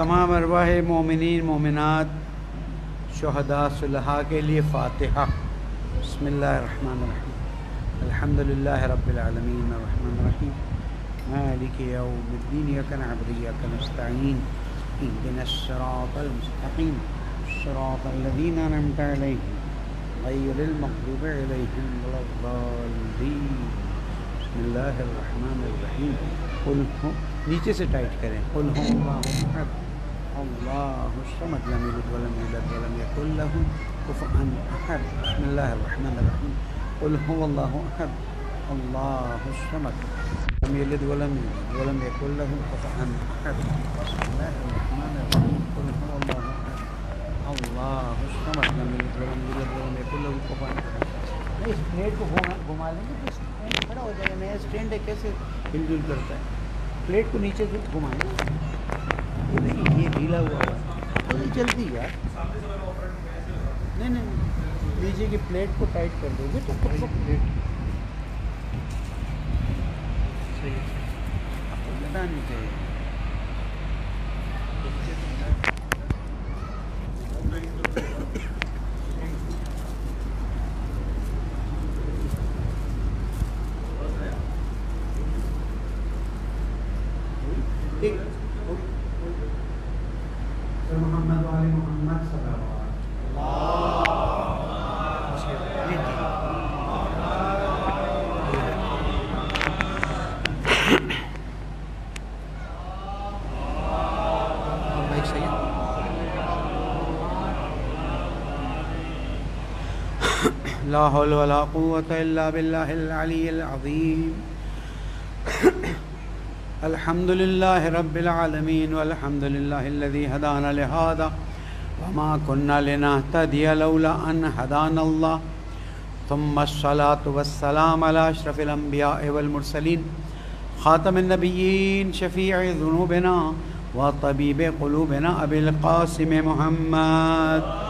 तमाम अरवाह मोमिन मोमिनत शहदा सुलहा के लिए फ़ातिहा। बसमीम आलमीन अर्रहमानिर रहीम मालिक यौमिद्दीन, इय्याका नअबुदु व इय्याका नस्तईन। इहदिनस सिरातल मुस्तकीम। सिरातल लज़ीना अनअमता अलैहिम। गैरिल मग़दूबि अलैहिम वलद्दाल्लीन बिस्मिल्लाहिर रहमानिर रहीम कुल हु नीचे से टाइट करें। कुल हुवल्लाहु अहद अल्लाहु समद लम यलिद वलम यूलद वलम यकुल लहु कुफुवन अहद बिस्मिल्लाहिर रहमानिर रहीम कुल हुवल्लाहु अहद अल्लाहु समद लम यलिद वलम यूलद वलम यकुल लहु कुफुवन अहद बिस्मिल्लाहिर रहमानिर रहीम कुल हुवल्लाहु अहद अल्लाहु समद लम यलिद वलम यूलद वलम यकुल लहु कुफुवन अहद नहीं, इस प्लेट को घुमा घुमा लेंगे तो स्टैंड खड़ा हो जाएगा। नया स्टैंड है कैसे हिलजुल करता है? प्लेट को नीचे से घुमाएँ। ये नहीं ये ढीला हुआ है। जल्दी यार। नहीं नहीं लीजिए कि प्लेट को टाइट कर दोगे तो प्लेट सही है। आपको लगा नहीं चाहिए ठीक सर मोहम्मद वाले मोहम्मद सल्लल्लाहु अलैहि सही है ला हौल वला क़ुव्वत इल्ला बिल्लाहिल अलील अज़ीम अल्हम्दुलिल्लाह रब्बिल आलमीन वल्हम्दुलिल्लाहिल्लज़ी हदाना लिहादा वमा कुन्ना लिनहतदिय लौला अन हदाना अल्लाह थुम्मा अस्सलातु वस्सलाम अला अशरफिल अंबिया वल मुरसलीन खातम नबीन शफ़ीअ जुनूबना व तबीब क़लूबना अबिल कासिम मोहम्मद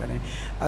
करें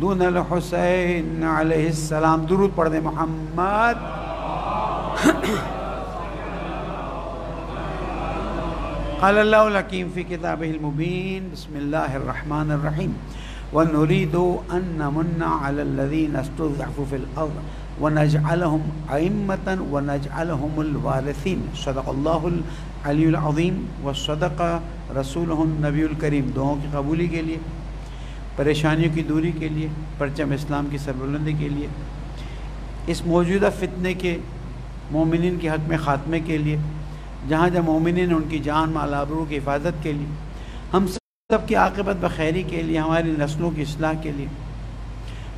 दून हुसैन आसमाम दुरुद पढ़ दे मोहम्मद अल्लाकीम फ़ी किताबिलमुबीन बसमीम व अनमन्नादीनफ़िलअ वनजअलहम अमता वनजअलहमवारसिन सदक़ल्लाज़ीम व सदक़ रसूल नबील करीम की कबूली के लिए परेशानियों की दूरी के लिए, परचम इस्लाम की सरबुलंदी के लिए, इस मौजूदा फितने के मोमिन के हक़ में ख़ात्मे के लिए, जहाँ जहाँ मोमिन उनकी जान माल आबरू की हिफाजत के लिए, हम सब की आकबत बखैरी के लिए, हमारी नस्लों की असलाह के लिए,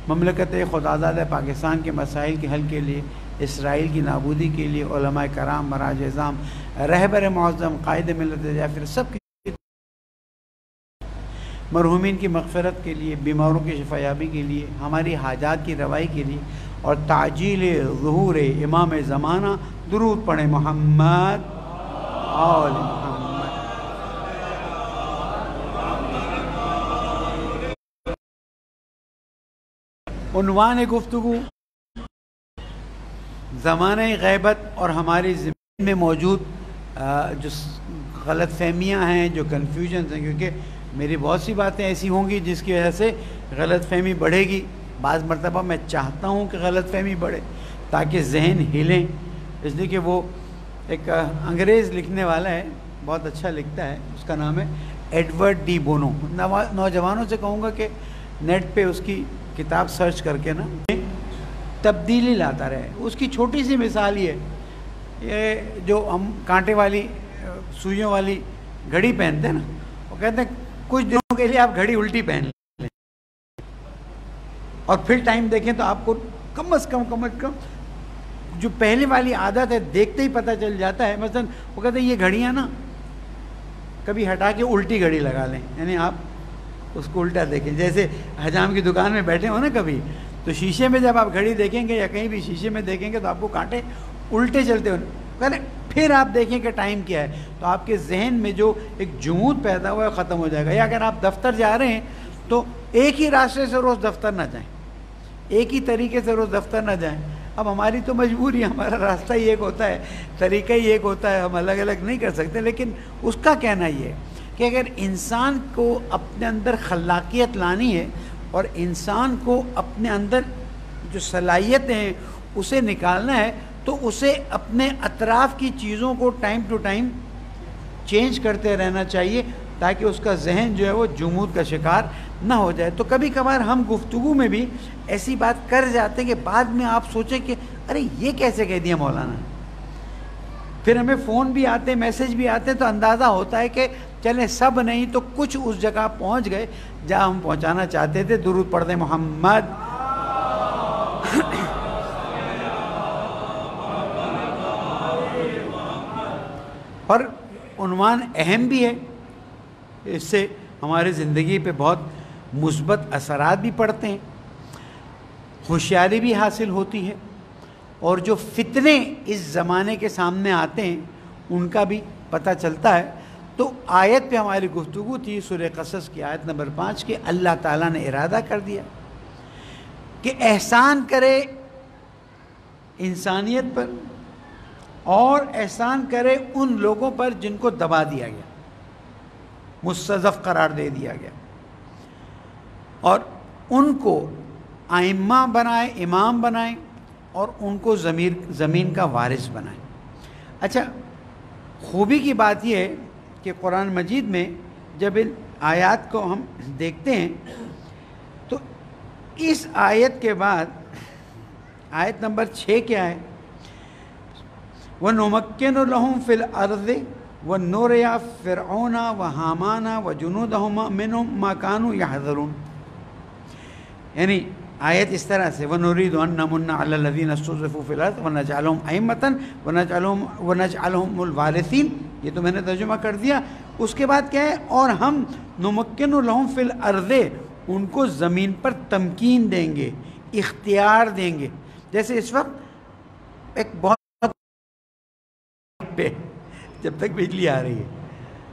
ममलकत खुदाजाद पाकिस्तान के मसाइल के हल के लिए, इसराइल की नाबूदी के लिए कराम मराज एज़ाम रहबर मौज़म कायद मिलत जाफिर सब मरहुमिन की मगफ़रत के लिए, बीमारों की शफायाबी के लिए, हमारी हाजात की रवाई के लिए और ताजील ज़हूर इमाम ज़माना दुरूद पढ़े मोहम्मद। मोहम्मद। गुफ्तु ज़मान गैबत और हमारी ज़मीन में मौजूद जो गलत फहमियाँ हैं, जो कन्फ्यूज़न हैं, क्योंकि मेरी बहुत सी बातें ऐसी होंगी जिसकी वजह से गलत फहमी बढ़ेगी। बाज़ मरतबा मैं चाहता हूँ कि गलत फहमी बढ़े, ताकि जहन हिलें। इसलिए कि वो एक अंग्रेज़ लिखने वाला है, बहुत अच्छा लिखता है, उसका नाम है एडवर्ड डी बोनो। नौजवानों से कहूँगा कि नेट पे उसकी किताब सर्च करके ना, तब्दीली लाता रहे। उसकी छोटी सी मिसाल ये ये जो हम कांटे वाली सुइयों वाली घड़ी पहनते हैं ना, वो कहते हैं कुछ दिनों के लिए आप घड़ी उल्टी पहन लें। और फिर टाइम देखें तो आपको कम अज़ कम कम अज़ कम जो पहले वाली आदत है, देखते ही पता चल जाता है। मसलन वो कहते हैं, ये घड़ियाँ ना, कभी हटा के उल्टी घड़ी लगा लें। यानी आप उसको उल्टा देखें। जैसे हजाम की दुकान में बैठे हो ना कभी तो शीशे में जब आप घड़ी देखेंगे या कहीं भी शीशे में देखेंगे तो आपको कांटे उल्टे चलते हो। करें फिर आप देखें कि टाइम क्या है। तो आपके जहन में जो एक जमूद पैदा हुआ है ख़त्म हो जाएगा। या अगर आप दफ्तर जा रहे हैं तो एक ही रास्ते से रोज़ दफ्तर ना जाएँ। एक ही तरीके से रोज़ दफ्तर ना जाएँ। अब हमारी तो मजबूरी हमारा रास्ता ही एक होता है, तरीका ही एक होता है, हम अलग अलग नहीं कर सकते। लेकिन उसका कहना ये है कि अगर इंसान को अपने अंदर खलाकियत लानी है और इंसान को अपने अंदर जो सलाहियतें हैं, उसे निकालना है तो उसे अपने अतराफ़ की चीज़ों को टाइम टू टाइम चेंज करते रहना चाहिए, ताकि उसका जहन जो है वो जमूद का शिकार ना हो जाए। तो कभी कभार हम गुफ्तु में भी ऐसी बात कर जाते हैं कि बाद में आप सोचें कि, अरे, ये कैसे कह दिया मौलाना? फिर हमें फ़ोन भी आते हैं मैसेज भी आते हैं तो अंदाज़ा होता है कि, चलें, सब नहीं तो कुछ उस जगह पहुँच गए जहाँ हम पहुंचाना चाहते थे। दुरुद पढ़ दे मोहम्मद और उनवान अहम भी है। इससे हमारे ज़िंदगी पे बहुत मुस्बत असरात भी पड़ते हैं। होशियारी भी हासिल होती है। और जो फितने इस ज़माने के सामने आते हैं, उनका भी पता चलता है। तो आयत पे हमारी गुफ्तु थी सुर कसस की आयत नंबर पाँच के, अल्लाह ताला ने इरादा कर दिया कि एहसान करे इंसानियत पर। और एहसान करे उन लोगों पर जिनको दबा दिया गया। मुस्तफ़ करार दे दिया गया। और उनको आइम्मा बनाए, इमाम बनाए और उनको ज़मीर, ज़मीन का वारिस बनाए। अच्छा खूबी की बात यह है कि कुरान मजीद में जब इन आयत को हम देखते हैं तो इस आयत के बाद, आयत नंबर छः क्या है? वह नमक्न फ़िल अर्ज़ व नोरया फ़िरौना व हामाना व जुनूदहुमा मिन माकानू या यानी आयत इस तरह से व नूरीद नमुन्नादीन फ़िलत व नजालम अमतन व नजालम व नजालमवारसिन ये तो मैंने तर्जुमा कर दिया। उसके बाद क्या है? और हम नमक्न फ़िल अर्ज़े, उनको ज़मीन पर तमकीन देंगे, इख्तियार देंगे। जैसे इस वक्त एक बहुत पे, जब तक बिजली आ रही है,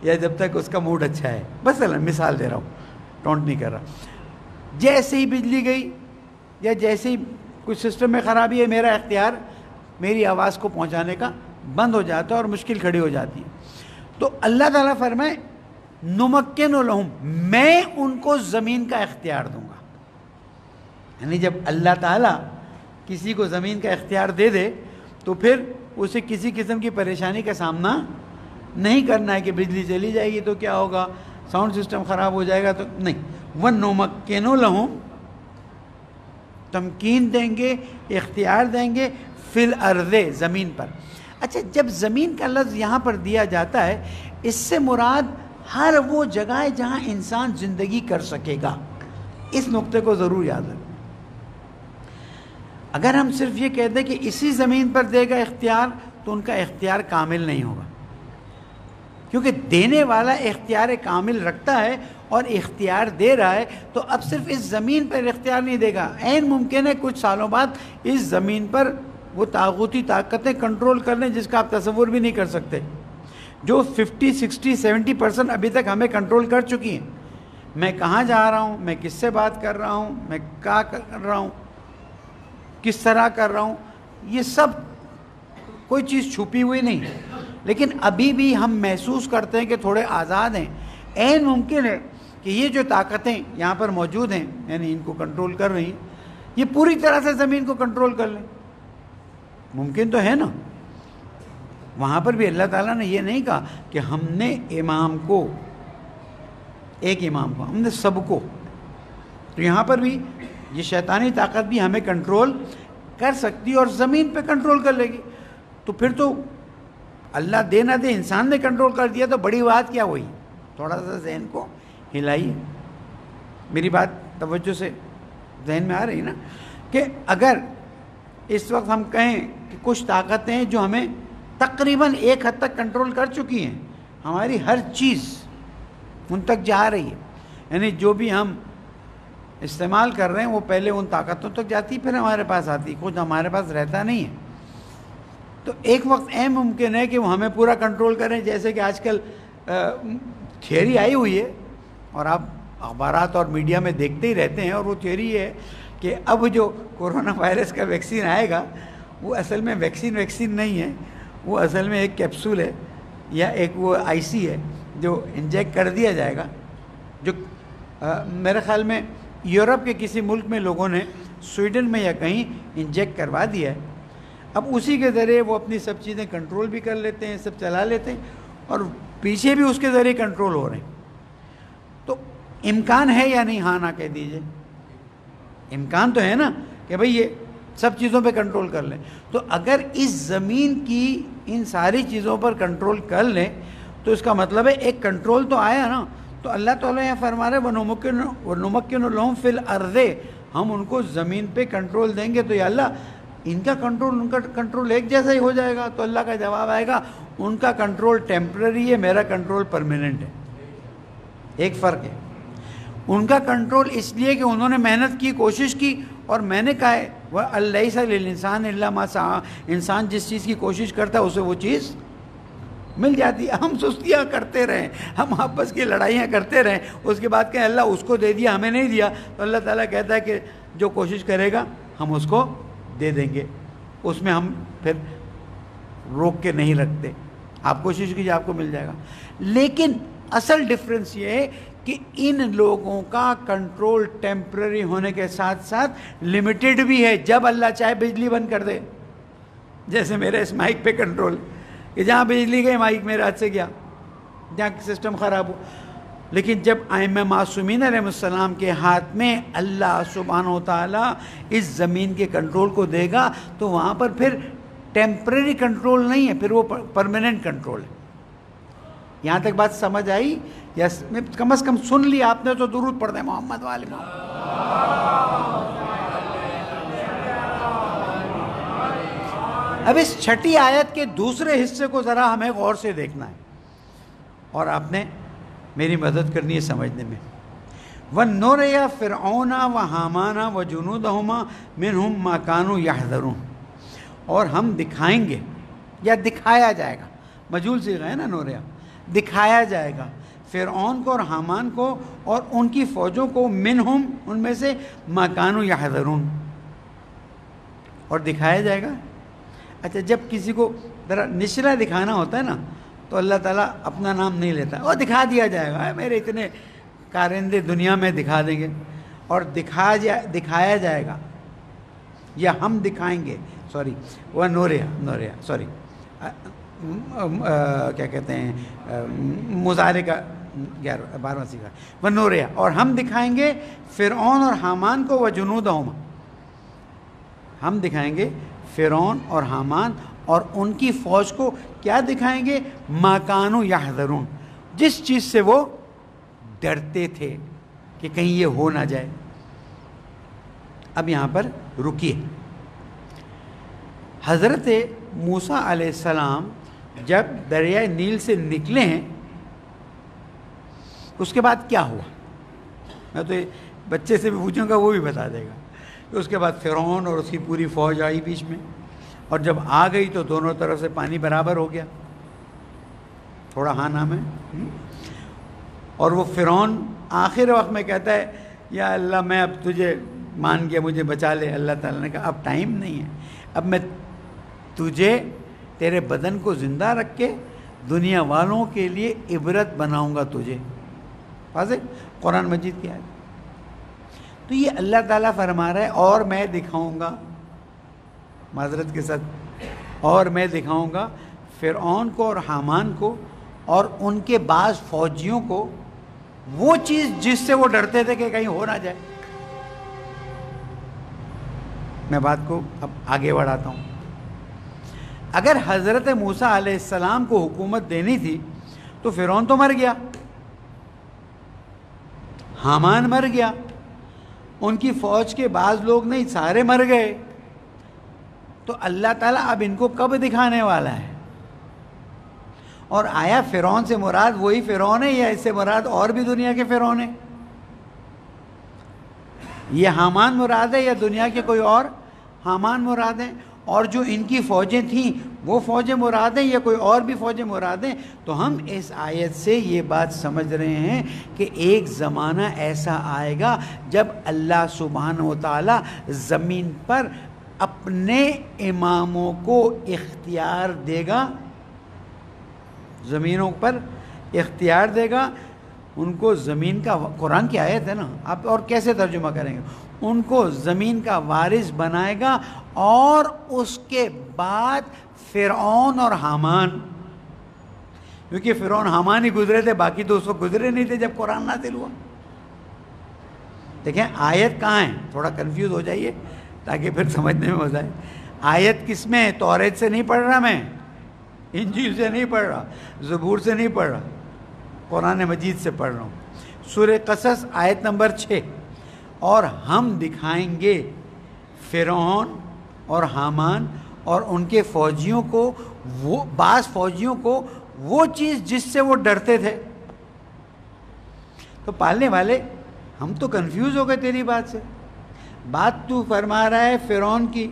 या जब तक उसका मूड अच्छा है। बस मिसाल दे रहा हूँ, टोंट नहीं कर रहा। जैसे ही बिजली गई, या जैसे ही कुछ सिस्टम में ख़राबी है, मेरा इख्तियार मेरी आवाज़ को पहुँचाने का बंद हो जाता है और मुश्किल खड़ी हो जाती है। तो अल्लाह ताला फरमाए नुमक्न लहूम, मैं उनको ज़मीन का इख्तियार दूँगा। यानी जब अल्लाह ताला किसी को ज़मीन का इख्तियार दे दे तो फिर उसे किसी किस्म की परेशानी का सामना नहीं करना है कि बिजली चली जाएगी तो क्या होगा? साउंड सिस्टम ख़राब हो जाएगा तो नहीं। वह नुमक्न लहूम तमकीन देंगे, इख्तियार देंगे, फिल अर्ज़े, ज़मीन पर। अच्छा जब ज़मीन का लफ्ज़ यहाँ पर दिया जाता है, इससे मुराद हर वो जगह है जहाँ इंसान ज़िंदगी कर सकेगा। इस नुक्ते को ज़रूर याद रखें। अगर हम सिर्फ़ ये कह दें कि इसी ज़मीन पर देगा इख्तियार तो उनका इख्तियार कामिल नहीं होगा। क्योंकि देने वाला इख्तियार कामिल रखता है और इख्तियार दे रहा है तो अब सिर्फ़ इस ज़मीन पर इख्तियार नहीं देगा। ऐन मुमकिन है कुछ सालों बाद इस ज़मीन पर वो ताकूती ताकतें कंट्रोल कर लें जिसका आप तस्वुर भी नहीं कर सकते। जो 50, 60, 70 परसेंट अभी तक हमें कंट्रोल कर चुकी हैं। मैं कहाँ जा रहा हूँ? मैं किससे बात कर रहा हूँ? मैं क्या कर रहा हूँ? किस तरह कर रहा हूँ, ये सब कोई चीज़ छुपी हुई नहीं। लेकिन अभी भी हम महसूस करते हैं कि थोड़े आज़ाद हैं। एन मुमकिन है कि ये जो ताकतें यहाँ पर मौजूद हैं, यानी इनको कंट्रोल कर रही हैं, ये पूरी तरह से ज़मीन को कंट्रोल कर लें। मुमकिन तो है ना? वहाँ पर भी अल्लाह ताला ने ये नहीं कहा कि हमने इमाम को, एक इमाम को, हमने सबको तो यहाँ पर भी ये शैतानी ताकत भी हमें कंट्रोल कर सकती है और ज़मीन पे कंट्रोल कर लेगी। तो फिर तो अल्लाह दे ना दे, इंसान ने कंट्रोल कर दिया तो बड़ी बात क्या हुई? थोड़ा सा जहन को हिलाइए। मेरी बात तवज्जो से जहन में आ रही ना? कि अगर इस वक्त हम कहें कि कुछ ताकतें जो हमें तकरीबन एक हद तक कंट्रोल कर चुकी हैं, हमारी हर चीज़ उन तक जा रही है। यानी जो भी हम इस्तेमाल कर रहे हैं वो पहले उन ताकतों तक जाती फिर हमारे पास आती। खुद हमारे पास रहता नहीं है। तो एक वक्त एम मुमकिन है कि वो हमें पूरा कंट्रोल करें जैसे कि आजकल थियरी आई हुई है और आप अखबार और मीडिया में देखते ही रहते हैं और वो थियरी है कि अब जो कोरोना वायरस का वैक्सीन आएगा वो असल में वैक्सीन वैक्सीन नहीं है वो असल में एक कैप्सूल है या एक वो आईसी है जो इंजेक्ट कर दिया जाएगा जो आ, मेरे ख्याल में यूरोप के किसी मुल्क में लोगों ने स्वीडन में या कहीं इंजेक्ट करवा दिया है। अब उसी के ज़रिए वो अपनी सब चीज़ें कंट्रोल भी कर लेते हैं, सब चला लेते हैं और पीछे भी उसके ज़रिए कंट्रोल हो रहे हैं। तो इम्कान है या नहीं? हाँ ना कह दीजिए। इम्कान तो है ना कि भाई ये सब चीज़ों पे कंट्रोल कर लें। तो अगर इस ज़मीन की इन सारी चीज़ों पर कंट्रोल कर लें तो इसका मतलब है एक कंट्रोल तो आया ना। तो अल्लाह ताला यहाँ फरमा रहे वनुमकिन लहम फिल अर्दे हम उनको ज़मीन पे कंट्रोल देंगे। तो अल्लाह, इनका कंट्रोल उनका कंट्रोल एक जैसा ही हो जाएगा। तो अल्लाह का जवाब आएगा, उनका कंट्रोल टेम्प्रेरी है, मेरा कंट्रोल परमानेंट है। एक फ़र्क है। उनका कंट्रोल इसलिए कि उन्होंने मेहनत की, कोशिश की, और मैंने कहा है, वह अल्लाह इंसान इंसान जिस चीज़ की कोशिश करता है, उसे वो चीज़ मिल जाती है। हम सुस्तियाँ करते रहें, हम आपस की लड़ाइयाँ करते रहें। उसके बाद कहें, अल्लाह उसको दे दिया, हमें नहीं दिया। तो अल्लाह ताला कहता है कि जो कोशिश करेगा, हम उसको दे देंगे। उसमें हम फिर रोक के नहीं रखते। आप कोशिश कीजिए, आपको मिल जाएगा। लेकिन असल डिफरेंस ये है कि इन लोगों का कंट्रोल टेम्प्ररी होने के साथ साथ लिमिटेड भी है। जब अल्लाह चाहे बिजली बंद कर दे, जैसे मेरे इस माइक पे कंट्रोल कि जहाँ बिजली गई माइक मेरे हाथ से गया। जहाँ सिस्टम ख़राब हो। लेकिन जब आयम मासूमीन सलाम के हाथ में अल्लाह सुबहान ताला इस ज़मीन के कंट्रोल को देगा तो वहाँ पर फिर टेम्प्रेरी कंट्रोल नहीं है, फिर वो परमानेंट कंट्रोल है। यहाँ तक बात समझ आई? या कम से कम सुन लिया आपने तो दुरूद पढ़ दे, मोहम्मद वाले अब इस छठी आयत के दूसरे हिस्से को ज़रा हमें गौर से देखना है। और आपने मेरी मदद करनी है समझने में। व नोरया फ़िरौना व हामाना व जुनूदहुमा मिन हम माकानू याहदरून और हम दिखाएँगे, या दिखाया जाएगा। मजूल से गए ना नोरया? दिखाया जाएगा। फ़िरौन को और हामान को और उनकी फ़ौजों को मिन हम उनमें से मकान या हजरून और दिखाया जाएगा अच्छा जब किसी को ज़रा निचला दिखाना होता है ना तो अल्लाह ताला अपना नाम नहीं लेता। और दिखा दिया जाएगा मेरे इतने कारिंदे दुनिया में दिखा देंगे। और दिखा जा, दिखाया जाएगा। या हम दिखाएँगे सॉरी वह नोरिया नोरिया सॉरी क्या कहते हैं मुजारे का, ग्यारह, बारहवा सीखा वह नोरिया, और हम दिखाएँगे फ़िरौन और हामान को, वह जुनूद हम दिखाएँगे फ़िरौन और हामान और उनकी फ़ौज को क्या दिखाएँगे? मकानो याहदरून जिस चीज़ से वो डरते थे कि कहीं ये हो ना जाए। अब यहाँ पर रुकिए। हज़रत मूसा सलाम जब दरिया नील से निकले हैं, उसके बाद क्या हुआ? मैं तो बच्चे से भी पूछूँगा, वो भी बता देगा। उसके बाद फ़िरौन और उसकी पूरी फ़ौज आई बीच में। और जब आ गई तो दोनों तरफ़ से पानी बराबर हो गया। थोड़ा हाँ नाम है। हम्म? और वो फ़िरौन आखिर वक्त में कहता है, या अल्लाह, मैं अब तुझे मान गया, मुझे बचा ले। अल्लाह ताला ने कहा, अब टाइम नहीं है। अब मैं तुझे, तेरे बदन को ज़िंदा रख के दुनिया वालों के लिए इबरत बनाऊँगा तुझे। वाजे कुरान मजीद की आयत। तो ये अल्लाह ताला फरमा रहा है, और मैं दिखाऊँगा। माजरत के साथ, और मैं दिखाऊँगा फ़िरौन को और हामान को और उनके बाद फौजियों को। वो चीज़ जिससे वो डरते थे कि कहीं हो ना जाए। मैं बात को अब आगे बढ़ाता हूँ। अगर हज़रत मूसा आसमाम को हुकूमत देनी थी तो फ़िरौन तो मर गया। हामान मर गया। उनकी फ़ौज के बाज़ लोग नहीं, सारे मर गए। तो अल्लाह ताला अब इनको कब दिखाने वाला है? और आया फ़िरौन से मुराद, वही फ़िरौन है या इससे मुराद और भी दुनिया के फ़िरौन है? ये हमान मुराद है या दुनिया के कोई और हमान मुराद है? और जो इनकी फ़ौजें थीं, वो फ़ौजें मुरादें या कोई और भी फ़ौजें मुरादें? तो हम इस आयत से ये बात समझ रहे हैं कि एक ज़माना ऐसा आएगा जब अल्लाह सुबहान ताली ज़मीन पर अपने इमामों को इख्तियार देगा। ज़मीनों पर इख्तियार देगा। उनको ज़मीन का कुरान की आयत है ना? आप और कैसे तर्जुमा करेंगे? उनको ज़मीन का वारिस बनाएगा और उसके बाद फ़िरौन और हामान। क्योंकि फ़िरौन हामान ही गुजरे थे, बाकी तो उसको गुजरे नहीं थे जब कुरान नाजिल हुआ। देखें, आयत कहाँ है? थोड़ा कंफ्यूज हो जाइए, ताकि फिर समझने में मज़ा आए। आयत किसमें तौरेत से नहीं पढ़ रहा मैं। इंजील से नहीं पढ़ रहा। ज़बूर से नहीं पढ़ रहा। कुरान मजीद से पढ़ रहा हूँ। सुर कसस, आयत नंबर छः। और हम दिखाएँगे फ़िरौन और हामान और उनके फ़ौजियों को, वो, बास फौजियों को वो चीज़ जिससे वो डरते थे। तो पालने वाले, हम तो कंफ्यूज हो गए तेरी बात से। बात तू फरमा रहा है फ़िरौन की,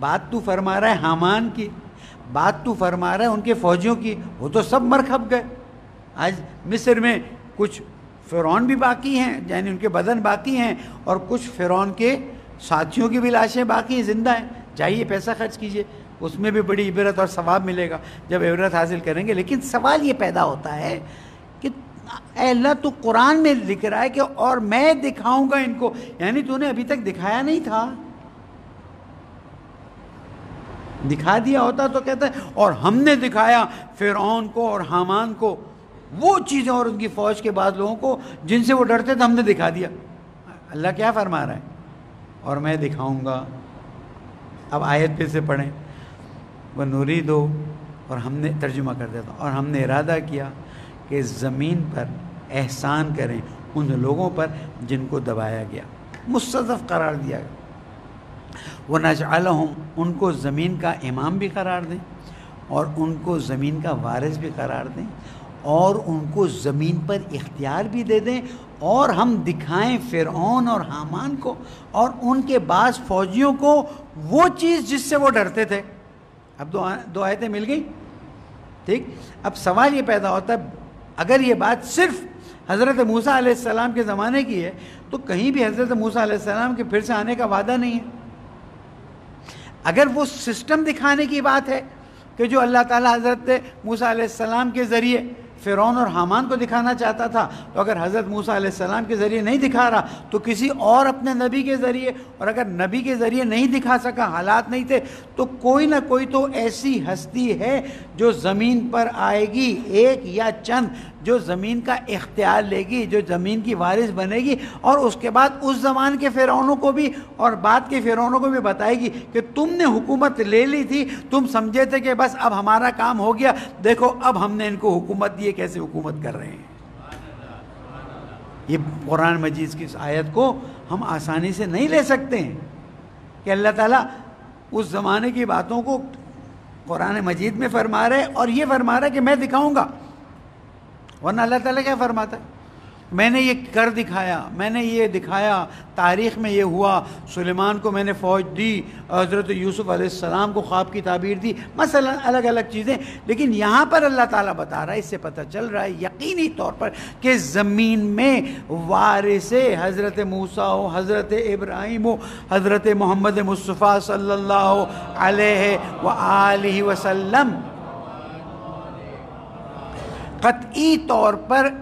बात तू फरमा रहा है हामान की, बात तू फरमा रहा है उनके फ़ौजियों की, वो तो सब मर खप गए। आज मिस्र में कुछ फ़िरौन भी बाकी हैं, यानी उनके बदन बाकी हैं, और कुछ फ़िरौन के साथियों की भी लाशें बाकी हैं, ज़िंदा हैं। जाइए, पैसा खर्च कीजिए। उसमें भी बड़ी इबरत और सवाब मिलेगा जब इबरत हासिल करेंगे। लेकिन सवाल ये पैदा होता है कि अल्लाह तो कुरान में लिख रहा है कि और मैं दिखाऊँगा इनको। यानी तूने अभी तक दिखाया नहीं था। दिखा दिया होता तो कहता है, और हमने दिखाया फिरौन को और हामान को। वो चीज़ें और उनकी फ़ौज के बाद लोगों को, जिनसे वो डरते थे, हमने दिखा दिया। अल्लाह क्या फरमा रहा है? और मैं दिखाऊँगा। अब आयत पे से पढ़ें। वह नूरी दो, और हमने तर्जुमा कर देता और हमने इरादा किया कि ज़मीन पर एहसान करें उन लोगों पर जिनको दबाया गया। मुस्तफ़ करार दिया गया। वह नजाल उनको ज़मीन का इमाम भी करार दें और उनको ज़मीन का वारिस भी करार दें। और उनको ज़मीन पर इख्तियार भी दे दें और हम दिखाएँ फ़िरौन और हामान को और उनके बाद फौजियों को वो चीज़ जिससे वो डरते थे। अब दो दो आयतें मिल गई। ठीक? अब सवाल ये पैदा होता है, अगर ये बात सिर्फ़ हज़रत मूसा आसमाम के ज़माने की है तो कहीं भी हज़रत मूसा आसमाम के फिर से आने का वादा नहीं है। अगर वो सिस्टम दिखाने की बात है कि जो अल्लाह ताला हज़रत मूसा आसमाम के ज़रिए फ़िरौन और हामान को दिखाना चाहता था तो अगर हज़रत मूसा सलाम के ज़रिए नहीं दिखा रहा तो किसी और अपने नबी के ज़रिए, और अगर नबी के ज़रिए नहीं दिखा सका, हालात नहीं थे तो कोई ना कोई तो ऐसी हस्ती है जो ज़मीन पर आएगी एक या चंद जो ज़मीन का इख्तियार लेगी, जो ज़मीन की वारिस बनेगी और उसके बाद उस ज़मान के फ़िरौनों को भी और बाद के फ़िरौनों को भी बताएगी कि तुमने हुकूमत ले ली थी, तुम समझे थे कि बस अब हमारा काम हो गया, देखो अब हमने इनको हुकूमत दी है, कैसे हुकूमत कर रहे हैं। ये कुरान मजीद की इस आयत को हम आसानी से नहीं ले सकते हैं कि अल्लाह ताला उस ज़माने की बातों को कुरान मजीद में फरमा रहे और ये फरमा रहा है कि मैं दिखाऊँगा। वरना अल्लाह ताला क्या फरमाता है? मैंने ये कर दिखाया, मैंने ये दिखाया, तारीख़ में ये हुआ, सुलेमान को मैंने फ़ौज दी, हज़रत यूसुफ़ अलैहिस्सलाम को ख्वाब की ताबीर दी मसला अलग अलग चीज़ें, लेकिन यहाँ पर अल्लाह ताला बता रहा है, इससे पता चल रहा है, यकीनी तौर पर कि ज़मीन में वारिस हज़रत मूसा हो, हज़रत इब्राहिम हो, हज़रत मोहम्मद मुस्तफ़ा सल्लल्लाहु अलैहि वसल्लम कतई तौर पर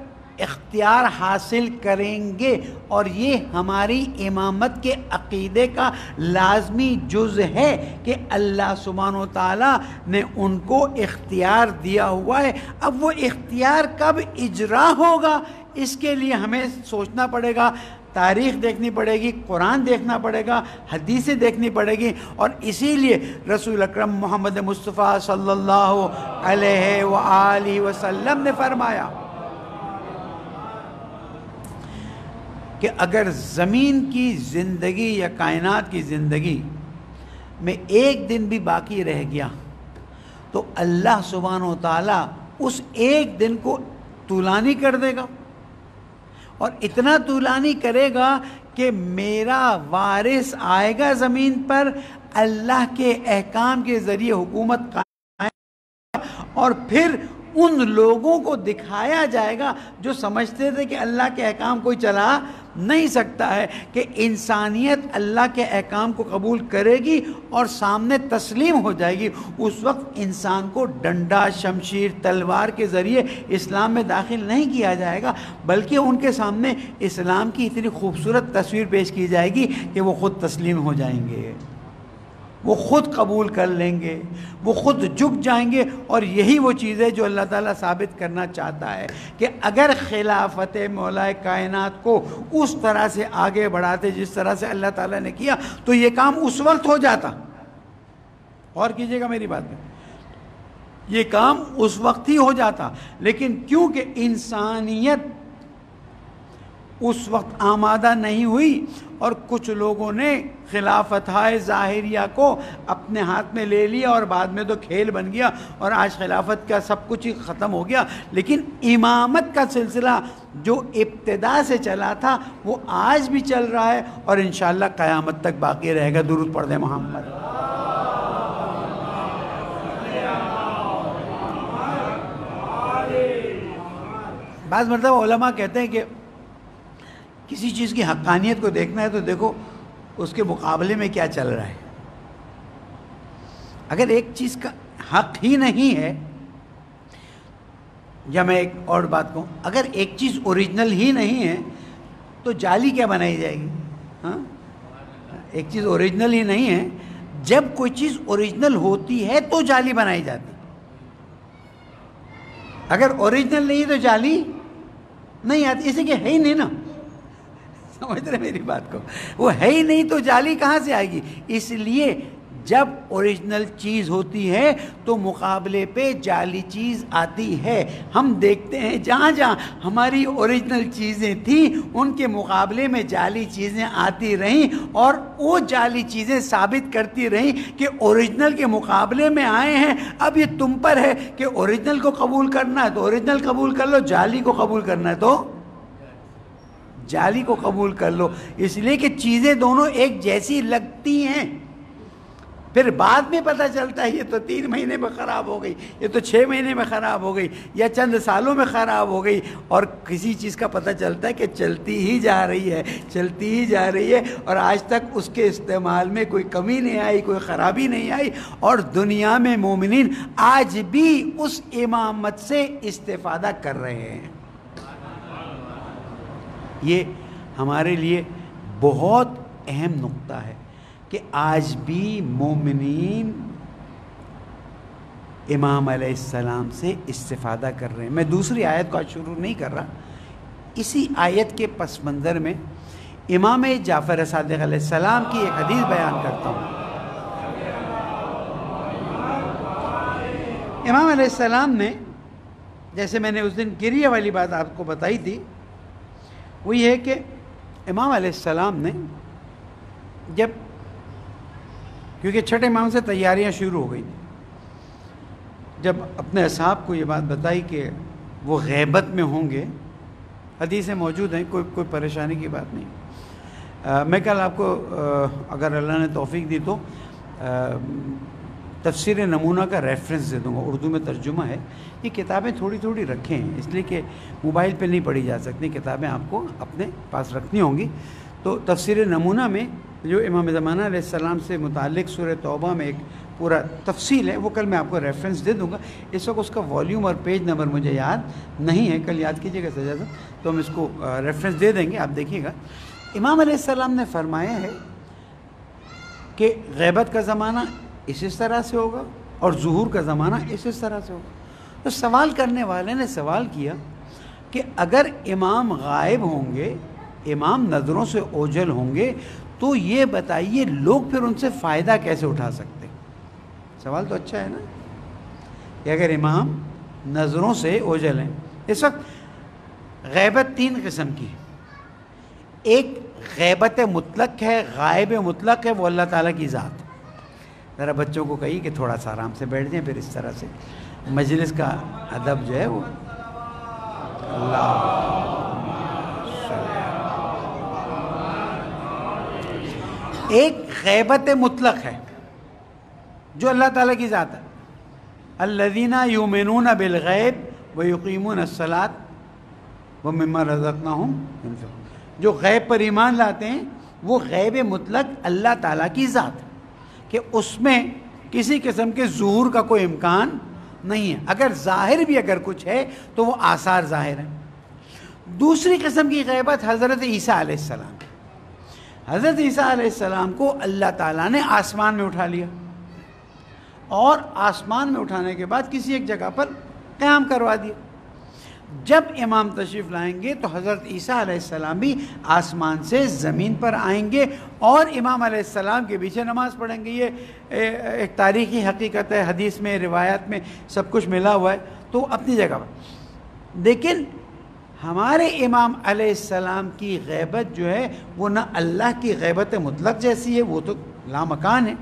इख्तियार हासिल करेंगे और ये हमारी इमामत के अकीदे का लाजमी जुज़ है कि अल्लाह सुबहान ताला ने उनको इख्तियार दिया हुआ है। अब वो इख्तियार कब इजरा होगा, इसके लिए हमें सोचना पड़ेगा। तारीख़ देखनी पड़ेगी, कुरान देखना पड़ेगा, हदीसें देखनी पड़ेगी, और इसीलिए रसूल अकरम मोहम्मद मुस्तफ़ा सल्लल्लाहु अलैहि वसल्लम ने फरमाया कि अगर ज़मीन की ज़िंदगी या कायनात की ज़िंदगी में एक दिन भी बाकी रह गया तो अल्लाह सुबहान ताला उस एक दिन को तुलानी कर देगा। और इतना तूलानी करेगा कि मेरा वारिस आएगा ज़मीन पर, अल्लाह के अहकाम के ज़रिए हुकूमत और फिर उन लोगों को दिखाया जाएगा जो समझते थे कि अल्लाह के अहकाम कोई चला नहीं सकता है, कि इंसानियत अल्लाह के अहकाम को कबूल करेगी और सामने तस्लीम हो जाएगी। उस वक्त इंसान को डंडा, शमशीर, तलवार के ज़रिए इस्लाम में दाखिल नहीं किया जाएगा, बल्कि उनके सामने इस्लाम की इतनी खूबसूरत तस्वीर पेश की जाएगी कि वो ख़ुद तस्लीम हो जाएँगे। वो ख़ुद कबूल कर लेंगे, वो ख़ुद झुक जाएँगे और यही वो चीज़ है जो अल्लाह ताला साबित करना चाहता है कि अगर खिलाफत मौलाए कायनात को उस तरह से आगे बढ़ाते, जिस तरह से अल्लाह ताला ने किया तो ये काम उस वक्त हो जाता। और कीजिएगा मेरी बात में। ये काम उस वक्त ही हो जाता। लेकिन क्योंकि इंसानियत उस वक्त आमादा नहीं हुई और कुछ लोगों ने खिलाफत ज़ाहिरिया को अपने हाथ में ले लिया और बाद में तो खेल बन गया और आज खिलाफत का सब कुछ ही ख़त्म हो गया। लेकिन इमामत का सिलसिला जो इब्तदा से चला था, वो आज भी चल रहा है और इन क़यामत तक बाकी रहेगा। दुरुद पढ़ दे मोहम्मद। बाज़ मतलब कहते हैं कि किसी चीज़ की हक्कानियत को देखना है तो देखो उसके मुकाबले में क्या चल रहा है। अगर एक चीज़ का हक ही नहीं है, या मैं एक और बात कहूँ, अगर एक चीज़ ओरिजिनल ही नहीं है तो जाली क्या बनाई जाएगी? हाँ? एक चीज़ ओरिजिनल ही नहीं है, जब कोई चीज़ ओरिजिनल होती है तो जाली बनाई जाती अगर ओरिजिनल नहीं है तो जाली नहीं आती, इसे कि है ही नहीं ना? समझ रहे मेरी बात को? वो है ही नहीं तो जाली कहाँ से आएगी? इसलिए जब ओरिजिनल चीज़ होती है तो मुकाबले पे जाली चीज़ आती है। हम देखते हैं जहाँ जहाँ हमारी ओरिजिनल चीज़ें थी, उनके मुकाबले में जाली चीज़ें आती रहीं और वो जाली चीज़ें साबित करती रहीं कि ओरिजिनल के मुकाबले में आए हैं। अब ये तुम पर है कि ओरिजिनल को कबूल करना है तो ओरिजिनल कबूल कर लो, जाली को कबूल करना है तो जाली को कबूल कर लो। इसलिए कि चीज़ें दोनों एक जैसी लगती हैं। फिर बाद में पता चलता है, ये तो तीन महीने में ख़राब हो गई, ये तो छः महीने में ख़राब हो गई, या चंद सालों में ख़राब हो गई। और किसी चीज़ का पता चलता है कि चलती ही जा रही है, चलती ही जा रही है। और आज तक उसके इस्तेमाल में कोई कमी नहीं आई, कोई ख़राबी नहीं आई। और दुनिया में मोमिन आज भी उस इमामत से इस्तेफादा कर रहे हैं। ये हमारे लिए बहुत अहम नुक्ता है कि आज भी मोमिन इमाम सलाम से इस्तेफादा कर रहे हैं। मैं दूसरी आयत को आज शुरू नहीं कर रहा। इसी आयत के पस मंज़र में इमाम जाफ़र सलाम की एक हदीस बयान करता हूँ। इमाम सलाम ने, जैसे मैंने उस दिन गिरिया वाली बात आपको बताई थी वो ये है कि इमाम सलाम ने जब क्योंकि छठे इमाम से तैयारियाँ शुरू हो गई जब अपने असाब को ये बात बताई कि वो गैबत में होंगे हदीसें मौजूद हैं कोई कोई परेशानी की बात नहीं। आ, मैं कल आपको आ, अगर अल्लाह ने तौफीक दी तो तफसर नमूना का रेफरेंस दे दूँगा। उर्दू में तर्जुमा है। ये किताबें थोड़ी थोड़ी रखें हैं, इसलिए कि मोबाइल पे नहीं पढ़ी जा सकती। किताबें आपको अपने पास रखनी होंगी। तो तफसर नमूना में जो इमाम ज़माना से मुतल सुर तोबा में एक पूरा तफसील है, वो कल मैं आपको रेफरेंस दे दूँगा। इस वक्त उसका वॉल्यूम और पेज नंबर मुझे याद नहीं है। कल याद कीजिएगा सजा तो हम इसको रेफरेंस दे देंगे। आप देखिएगा। इमाम ने फरमाया है कि गैबत का ज़माना इस इस तरह से होगा और जहूर का ज़माना इस इस तरह से होगा। तो सवाल करने वाले ने सवाल किया कि अगर इमाम गायब होंगे, इमाम नज़रों से ओझल होंगे तो ये बताइए लोग फिर उनसे फ़ायदा कैसे उठा सकते सवाल तो अच्छा है ना? कि अगर इमाम नज़रों से ओझल हैं। इस वक्त गैबत तीन किस्म की है। एक गैबत मुतलक है, गायब मुतलक है, वो अल्लाह ताला की ज़ात ज़रा बच्चों को कही कि थोड़ा सा आराम से बैठ जाएँ, फिर इस तरह से। मजलिस का अदब जो है वो एक गैबत मुतलक है, जो अल्लाह ताला की ज़ात है। अल्लदीना यूमिनून बिलगैब व यकीमून सलात व मम्मा रजकना हूँ जो गैब पर ईमान लाते हैं, वो गैब मुतलक अल्लाह ताला की ज़ात है। कि उसमें किसी किस्म के जहूर का कोई इम्कान नहीं है। अगर ज़ाहिर भी अगर कुछ है तो वो आसार ज़ाहिर है। दूसरी किस्म की गैबत हज़रत ईसा हज़रत ईसा को अल्लाह ताला ने आसमान में उठा लिया। और आसमान में उठाने के बाद किसी एक जगह पर क़्याम करवा दिया। जब इमाम तशरीफ़ लाएँगे तो हज़रत ईसा आसमाम भी आसमान से ज़मीन पर आएँगे और इमाम आसमाम के पीछे नमाज़ पढ़ेंगे। ये एक तारीख़ी हकीकत है, हदीस में, रिवायत में सब कुछ मिला हुआ है। तो अपनी जगह पर। लेकिन हमारे इमाम आसमाम की गैबत जो है, वो ना अल्लाह की गैबत मुतलक जैसी है, वो तो लामकान है।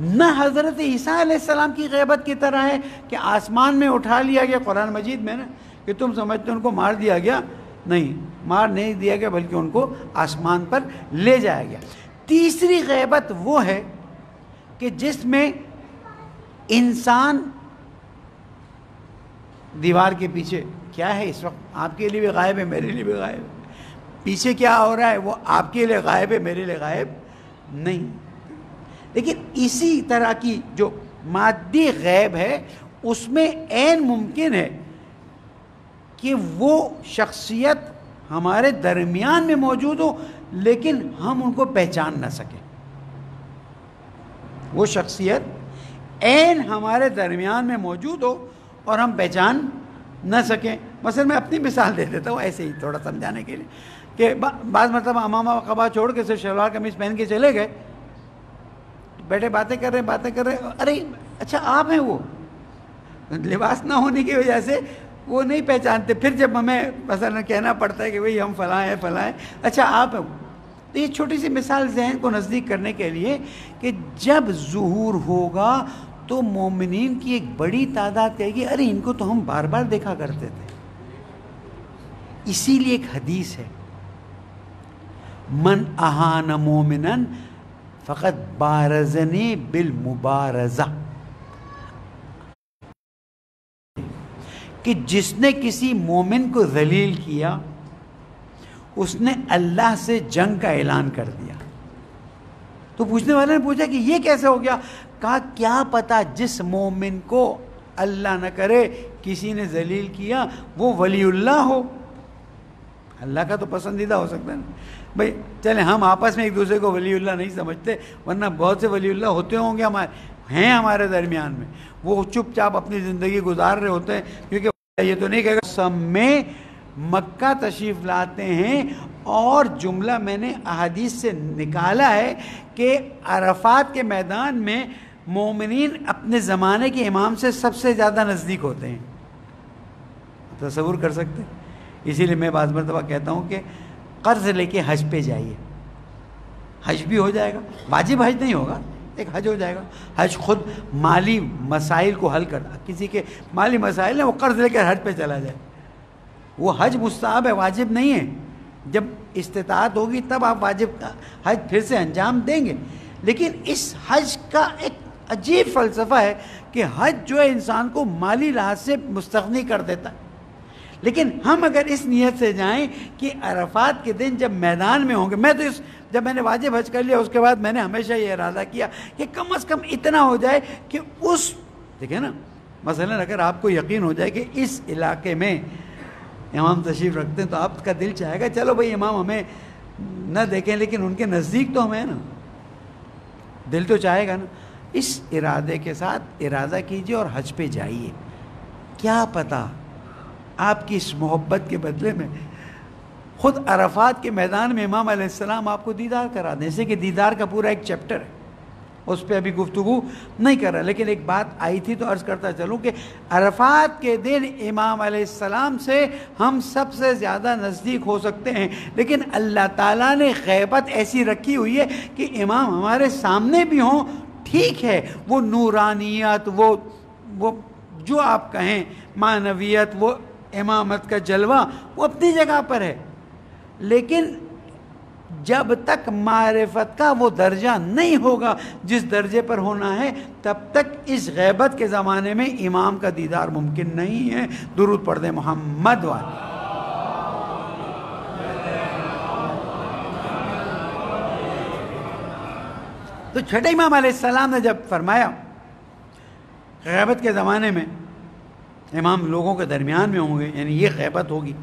न हज़रत ईसा आसमाम की गैबत की तरह है कि आसमान में उठा लिया गया, कुरान मजीद में ना कि तुम समझते उनको मार दिया गया? नहीं, मार नहीं दिया गया, बल्कि उनको आसमान पर ले जाया गया। तीसरी गैबत वो है कि जिसमें इंसान दीवार के पीछे, क्या है इस वक्त? आपके लिए भी गायब है, मेरे लिए भी गायब है। पीछे क्या हो रहा है? वो आपके लिए गायब है, मेरे लिए गायब नहीं। लेकिन इसी तरह की जो मादी गैब है, उसमें एन मुमकिन है कि वो शख्सियत हमारे दरमियान में मौजूद हो, लेकिन हम उनको पहचान ना सकें। वो शख्सियत एन हमारे दरमियान में मौजूद हो और हम पहचान न सकें। मसल मैं अपनी मिसाल दे देता हूँ, ऐसे ही थोड़ा समझाने के लिए कि बाद मतलब अमामा कबा छोड़ के सिर्फ़ शलवार कमीज पहन के चले गए। बैठे, बातें कर रहे बातें कर रहे अरे अच्छा आप हैं वो। लिबास ना होने की वजह से वो नहीं पहचानते। फिर जब हमें मसलन कहना पड़ता है कि भाई हम फलाएँ हैं फलाएँ अच्छा आप तो ये छोटी सी मिसाल जहन को नज़दीक करने के लिए कि जब जहूर होगा तो मोमिन की एक बड़ी तादाद कहेगी अरे, इनको तो हम बार बार देखा करते थे। इसीलिए एक हदीस है। मन अहान मोमिन फ़कत बारजनी बिल मुबारजा। कि जिसने किसी मोमिन को जलील किया, उसने अल्लाह से जंग का ऐलान कर दिया। तो पूछने वाले ने पूछा कि ये कैसे हो गया? कहा, क्या पता जिस मोमिन को अल्लाह न करे, किसी ने जलील किया, वो वलीउल्लाह हो। अल्लाह का तो पसंदीदा हो सकता है भाई, चले, हम आपस में एक दूसरे को वलीउल्लाह नहीं समझते, वरना बहुत से वलीउल्लाह होते होंगे हमारे, हैं हमारे दरमियान में। वो चुपचाप अपनी ज़िंदगी गुजार रहे होते हैं, क्योंकि ये तो नहीं कहेगा, सब में मक्का तशरीफ़ लाते हैं और जुमला मैंने अहदीस से निकाला है कि अरफात के मैदान में मोमिन अपने ज़माने के इमाम से सबसे ज़्यादा नज़दीक होते हैं। तस्वूर कर सकते इसीलिए मैं बाज़ मरतबा कहता हूँ कि कर्ज लेके हज पे जाइए। हज भी हो जाएगा। वाजिब हज नहीं होगा। एक हज हो जाएगा। हज खुद माली मसाइल को हल कर किसी के माली मसाइल है, वो कर्ज लेकर हज पे चला जाए। वो हज मुस्ताब है, वाजिब नहीं है। जब इस्तात होगी, तब आप वाजिब, हज फिर से अंजाम देंगे। लेकिन इस हज का एक अजीब फ़लसफ़ा है कि हज जो है, इंसान को माली राहत से मुस्तनी कर देता है। लेकिन हम अगर इस नीयत से जाएँ कि अरफात के दिन जब मैदान में होंगे, मैं तो इस जब मैंने वाजिब हज कर लिया, उसके बाद मैंने हमेशा ये इरादा किया कि कम अज़ कम इतना हो जाए कि उस, देखिए ना, मसलन अगर आपको यकीन हो जाए कि इस इलाके में इमाम तशरीफ़ रखते हैं तो आपका दिल चाहेगा, चलो भाई, इमाम हमें न देखें, लेकिन उनके नज़दीक तो हमें ना। दिल तो चाहेगा ना। इस इरादे के साथ इरादा कीजिए और हज पे जाइए। क्या पता आपकी इस मोहब्बत के बदले में खुद अरफात के मैदान में इमाम आसमाम आपको दीदार करा दें। जैसे कि दीदार का पूरा एक चैप्टर है। उस पर अभी गुफ्तु नहीं कर रहा, लेकिन एक बात आई थी तो अर्ज़ करता चलूँ कि अरफात के दिन इमाम आसमाम से हम सबसे ज़्यादा नज़दीक हो सकते हैं। लेकिन अल्लाह ताला ने गैबत ऐसी रखी हुई है कि इमाम हमारे सामने भी हों, ठीक है, वो नूरानियत, वो वो जो आप कहें, मानवियत, वो इमामत का जलवा, वो अपनी जगह पर है। लेकिन जब तक मारफत का वो दर्जा नहीं होगा, जिस दर्जे पर होना है, तब तक इस गैबत के ज़माने में इमाम का दीदार मुमकिन नहीं है। दुरुद पढ़ मोहम्मद वाले। तो छठे इमाम सलाम ने जब फरमाया, गैबत के ज़माने में इमाम लोगों के दरमियान में होंगे, यानी ये गैबत होगी,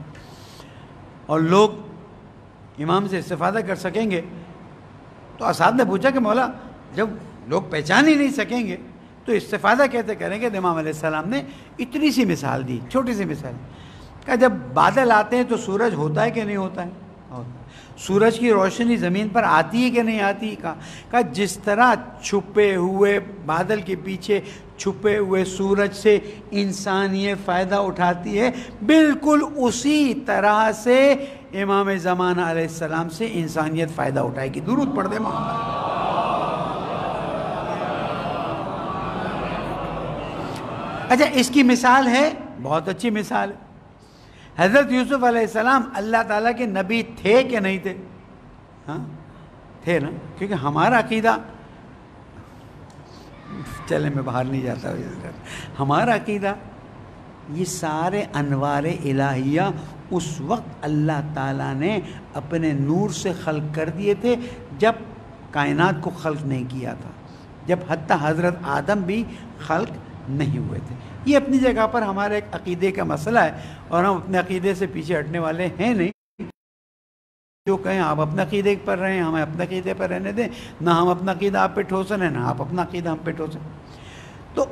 और लोग इमाम से इस्तेफादा कर सकेंगे। तो असाद ने पूछा कि मौला, जब लोग पहचान ही नहीं सकेंगे तो इस्तेफादा कहते करेंगे? तो इमाम सलाम ने इतनी सी मिसाल दी, छोटी सी मिसाल। कहा, जब बादल आते हैं तो सूरज होता है कि नहीं होता है? सूरज की रोशनी ज़मीन पर आती है कि नहीं आती? का का जिस तरह छुपे हुए बादल के पीछे छुपे हुए सूरज से इंसानियत फ़ायदा उठाती है, बिल्कुल उसी तरह से इमाम ज़मान सलाम से इंसानियत फ़ायदा उठाएगी। दुरुद पढ़ दे मोहम्मद। अच्छा इसकी मिसाल है, बहुत अच्छी मिसाल। हज़रत यूसुफ अलैहिस्सलाम अल्लाह ताला के नबी थे कि नहीं थे? हाँ? थे ना? क्योंकि हमारा अकीदा चले, मैं बाहर नहीं जाता। हमारा अकीदा, ये सारे अनवार इलाहिया उस वक्त अल्लाह ताला ने अपने नूर से खल्क कर दिए थे, जब कायनात को खल्क नहीं किया था, जब हती हज़रत आदम भी खल्क नहीं हुए थे। ये अपनी जगह पर हमारे एक अकीदे का मसला है, और हम अपने अकीदे से पीछे हटने वाले हैं नहीं। जो कहें, आप अपना अकीदे पर रहें, हमें अपने अकीदे पर रहने दें। ना हम अपना अकीदा आप पे ठोसन है, ना आप अपना अकीदा हम पे ठोसन तो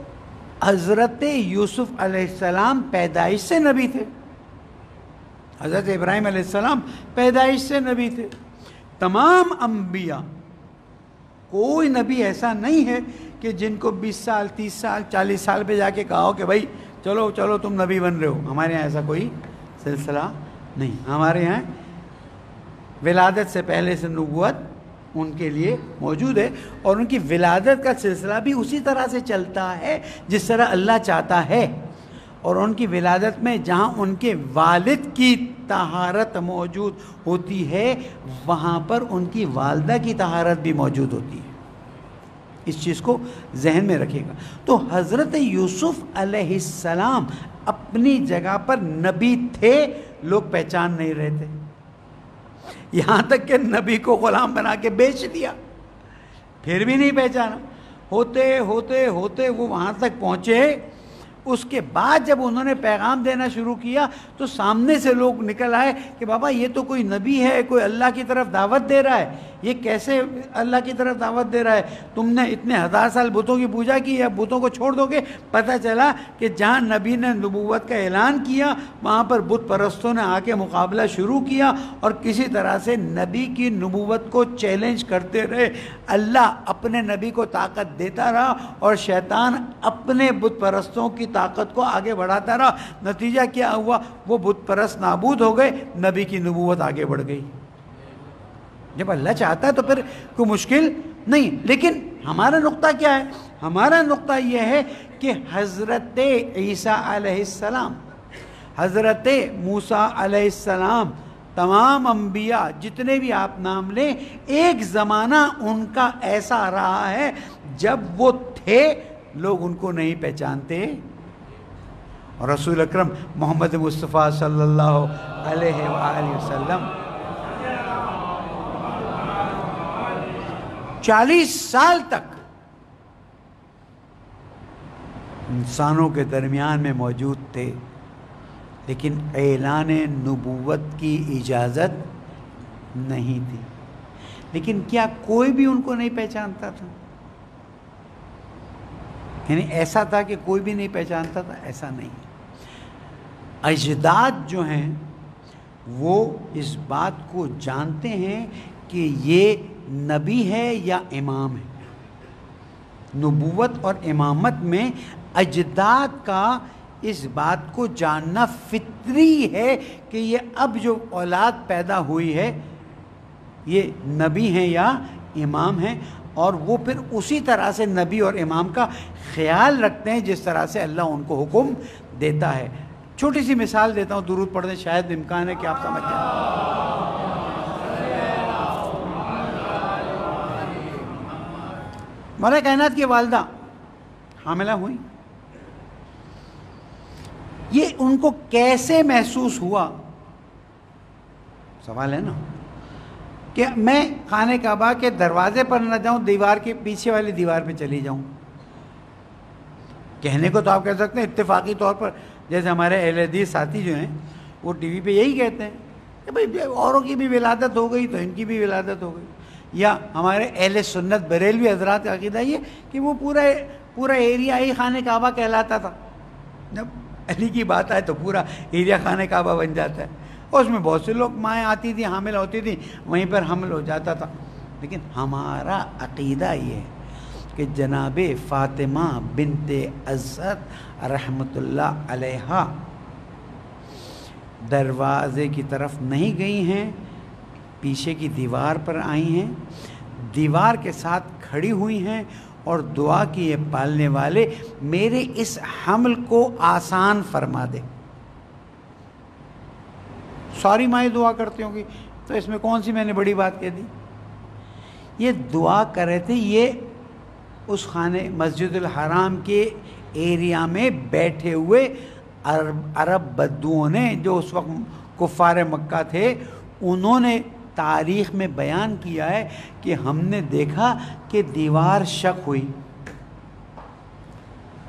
हज़रत यूसुफ पैदाइश से नबी थे। हज़रत इब्राहिम अलैहिस्सलाम पैदाइश से नबी थे। तमाम अम्बिया कोई नबी ऐसा नहीं है कि जिनको 20 साल 30 साल 40 साल पे जाके कहो कि भाई, चलो चलो, तुम नबी बन रहे हो। हमारे यहाँ ऐसा कोई सिलसिला नहीं। हमारे यहाँ विलादत से पहले से नबूत उनके लिए मौजूद है और उनकी विलादत का सिलसिला भी उसी तरह से चलता है जिस तरह अल्लाह चाहता है। और उनकी विलादत में जहाँ उनके वालिद की तहारत मौजूद होती है, वहाँ पर उनकी वालदा की तहारत भी मौजूद होती है। इस चीज़ को जहन में रखेगा तो हज़रत यूसुफ अलैहिस्सलाम अपनी जगह पर नबी थे, लोग पहचान नहीं रहे थे। यहाँ तक कि नबी को ग़ुलाम बना के बेच दिया, फिर भी नहीं पहचाना। होते होते होते वो वहाँ तक पहुँचे उसके बाद जब उन्होंने पैगाम देना शुरू किया तो सामने से लोग निकल आए कि बाबा, ये तो कोई नबी है, कोई अल्लाह की तरफ़ दावत दे रहा है। ये कैसे अल्लाह की तरफ़ दावत दे रहा है? तुमने इतने हज़ार साल बुतों की पूजा की या बुतों को छोड़ दोगे? पता चला कि जहाँ नबी ने नबूवत का ऐलान किया, वहाँ पर बुत परस्तों ने आके मुकाबला शुरू किया और किसी तरह से नबी की नबूवत को चैलेंज करते रहे। अल्लाह अपने नबी को ताकत देता रहा और शैतान अपने बुत परस्तों की ताकत को आगे बढ़ाता रहा। नतीजा क्या हुआ? वो बुत परस्त नाबूद हो गए, नबी की नबूवत आगे बढ़ गई। जब अल्लाह चाहता है तो फिर कोई मुश्किल नहीं, लेकिन हमारा नुक्ता क्या है? हमारा नुक्ता यह है कि हज़रत ईसा अलैहिस्सलाम हज़रत मूसा अलैहिस्सलाम तमाम अंबिया, जितने भी आप नाम लें, एक ज़माना उनका ऐसा रहा है, जब वो थे, लोग उनको नहीं पहचानते। और रसूल अकरम मोहम्मद मुस्तफ़ा सल्लल्लाहु अलैहि वसल्लम चालीस साल तक इंसानों के दरमियान में मौजूद थे, लेकिन ऐलान नबूवत की इजाज़त नहीं थी। लेकिन क्या कोई भी उनको नहीं पहचानता था? यानी ऐसा था कि कोई भी नहीं पहचानता था, ऐसा नहीं अजदाद जो हैं, वो इस बात को जानते हैं कि ये नबी है या इमाम है? नबूवत और इमामत में अजदाद का इस बात को जानना फितरी है कि ये अब जो औलाद पैदा हुई है, ये नबी हैं या इमाम हैं? और वो फिर उसी तरह से नबी और इमाम का ख्याल रखते हैं जिस तरह से अल्लाह उनको हुक्म देता है। छोटी सी मिसाल देता हूँ, दुरूद पढ़ने शायद इम्कान है कि आप समझ जाए। मौला कायनात की वालदा हामिला हुई। ये उनको कैसे महसूस हुआ? सवाल है ना? कि मैं खाने काबा के दरवाजे पर न जाऊँ, दीवार के पीछे वाली दीवार पे चली जाऊँ। कहने को तो आप कह सकते हैं, इत्तेफाकी तौर पर, जैसे हमारे एल साथी जो हैं, वो टीवी पे यही कहते हैं कि भाई, औरों की भी विलादत हो गई तो इनकी भी विलादत हो गई। या हमारे एल सुन्नत बरेलवी हजरात का अकीदा ये कि वो पूरा पूरा एरिया ही खाने काबा कहलाता था। जब अली की बात आए तो पूरा एरिया खाने काबा बन जाता है। और उसमें बहुत से लोग माएँ आती थी, हामिल होती थी, वहीं पर हमल हो जाता था। लेकिन हमारा अकीदा ये है कि जनाब फ़ातिमा बिनते अज़त रहमतुल्लाह अलैहा दरवाज़े की तरफ़ नहीं गई हैं पीछे की दीवार पर आई हैं। दीवार के साथ खड़ी हुई हैं और दुआ किए पालने वाले, मेरे इस हमल को आसान फरमा दे। सारी माएँ, दुआ करती होंगी। तो इसमें कौन सी मैंने बड़ी बात कह दी? ये दुआ कर रहे थे, ये उस खाने मस्जिद हराम के एरिया में बैठे हुए अरब अरब बद्दुओं ने, जो उस वक्त कुफ़ार मक्का थे, उन्होंने तारीख में बयान किया है कि हमने देखा कि दीवार शक हुई।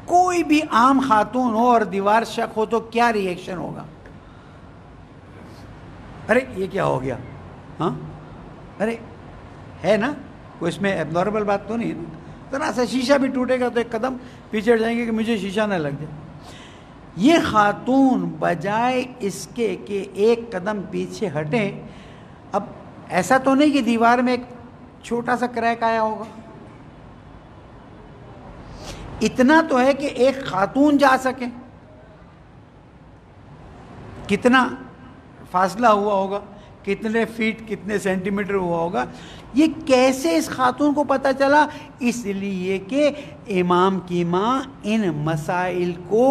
कोई भी आम खातून हो और दीवार शक हो तो क्या रिएक्शन होगा? अरे, ये क्या हो गया? हाँ? अरे, है ना? कोई इसमें एबनॉर्मल बात तो नहीं है? जरा सा शीशा भी टूटेगा तो एक कदम पीछे जाएँगे कि मुझे शीशा ना लग जाए। ये खातून बजाय इसके कि एक कदम पीछे हटें अब ऐसा तो नहीं कि दीवार में एक छोटा सा क्रैक आया होगा। इतना तो है कि एक खातून जा सके। कितना फासला हुआ होगा, कितने फीट, कितने सेंटीमीटर हुआ होगा, ये कैसे इस खातून को पता चला? इसलिए कि इमाम की माँ इन मसाइल को